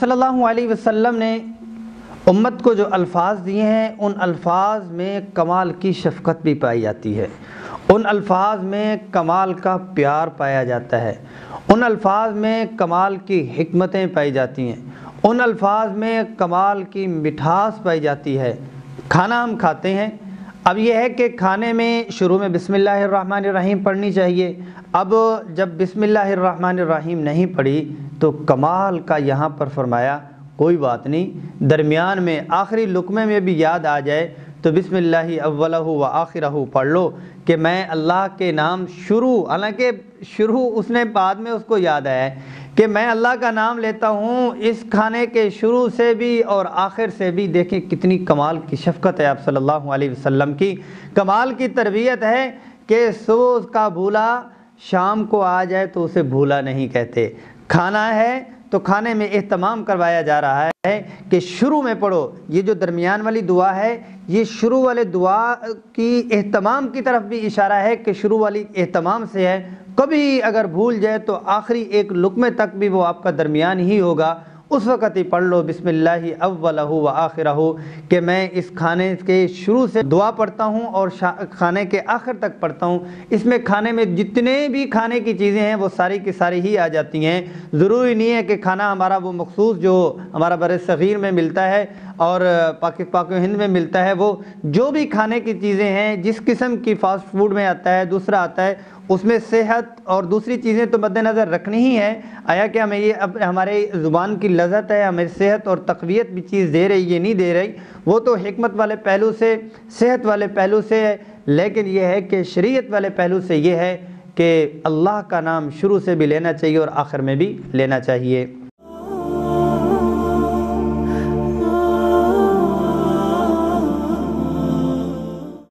صلی اللہ علیہ وسلم نے امت کو جو الفاظ دیے ہیں، ان الفاظ میں کمال کی شفقت بھی پائی جاتی ہے۔ ان الفاظ میں کمال کا پیار پایا جاتا ہے۔ ان الفاظ میں کمال کی حکمتیں پائی جاتی ہیں۔ ان الفاظ میں کمال کی مٹھاس پائی جاتی ہے۔ کھانا ہم کھاتے ہیں اب یہ ہے کہ کھانے میں شروع میں بسم اللہ الرحمن الرحیم پڑھنی چاہیے۔ اب جب بسم اللہ الرحمن الرحیم نہیں پڑھی تو کمال کا یہاں پر فرمایا کوئی بات نہیں، درمیان میں آخری لقمے میں بھی یاد آ جائے تو بسم اللہ اولہ و آخرہ پڑھ لو کہ میں اللہ کے نام شروع، حالانکہ شروع اس نے بعد میں اس کو یاد آیا ہے۔ کہ میں اللہ کا نام لیتا ہوں، اس کھانے کے شروع سے بھی اور آخر سے بھی دیکھیں کتنی کمال کی شفقت ہے آپ صلی اللہ علیہ وسلم کی۔ کمال کی تربیت ہے کہ صبح کا بھولا شام کو آ جائے تو اسے بھولا نہیں کہتے۔ کھانا ہے تو کھانے میں اہتمام کروایا جا رہا ہے کہ شروع میں پڑھو۔ یہ جو درمیان والی دعا ہے، یہ شروع والے دعا کی اہتمام کی طرف بھی اشارہ ہے کہ شروع والی اہتمام سے ہے۔ کبھی اگر بھول جائے تو آخری ایک لقمے تک بھی وہ آپ کا درمیان ہی ہوگا۔ اس وقت ہی پڑھ لو، بسم اللہ اولہ و آخرہ۔ کہ میں اس کھانے کے شروع سے دعا پڑھتا ہوں اور کھانے کے آخر تک پڑھتا ہوں۔ اس میں کھانے میں جتنے بھی کھانے کی چیزیں ہیں وہ ساری کی ساری ہی آ جاتی ہیں۔ ضروری نہیں ہے کہ کھانا ہمارا وہ مخصوص جو ہمارا بر صغیر میں ملتا ہے اور پاک پاک ہند میں ملتا ہے وہ جو بھی کھانے کی چیزیں ہیں، جس قسم کی فاسٹ فوڈ میں آتا ہے، دوسرا آتا ہے، اس میں صحت اور دوسری چیزیں تو مد نظر رکھنی ہی ہے آیا کہ ہمیں یہ اب ہمارے زبان کی لذت ہے، ہمیں صحت اور تقویت بھی چیز دے رہی، یہ نہیں دے رہی۔ وہ تو حکمت والے پہلو سے، صحت والے پہلو سے ہے، لیکن یہ ہے کہ شریعت والے پہلو سے یہ ہے کہ اللہ کا نام شروع سے بھی لینا چاہیے اور آخر میں بھی لینا چاہیے۔